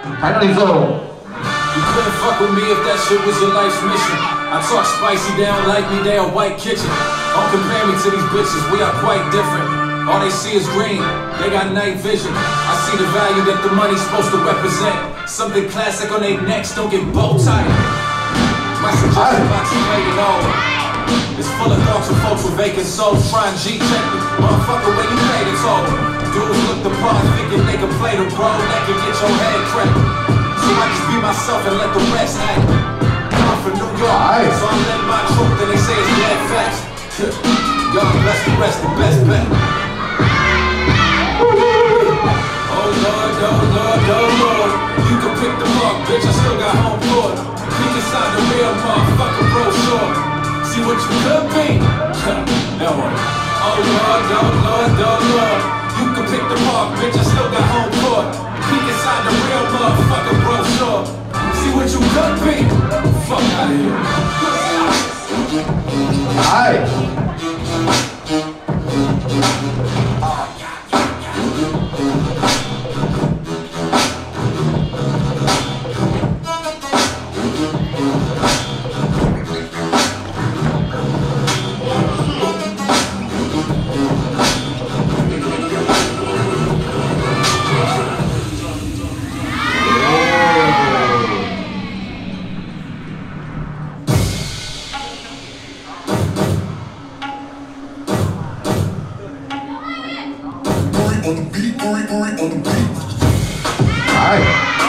I know he's old. You couldn't fuck with me if that shit was your life's mission. I talk spicy, they don't like me, they a white kitchen. Don't compare me to these bitches, we are quite different. All they see is green, they got night vision. I see the value that the money's supposed to represent. Something classic on their necks, don't get bow tied. My suggestion about you made it all. It's full of thoughts of folks with vacant souls trying G check. Motherfucker, when you made it, they can the role that can get your head cracked. So I just be myself and let the rest act. I'm from New York, Aye. so I'm letting my truth and they say it's dead facts. God bless the rest, the best bet. Oh Lord, oh Lord, oh Lord. You can pick the mark, bitch, I still got home court. Peek inside the real motherfucker brochure. See what you could be. that one. Oh Lord, oh Lord, oh Lord. You can pick the mark, bitch, I on the beat, on the beat. 哎。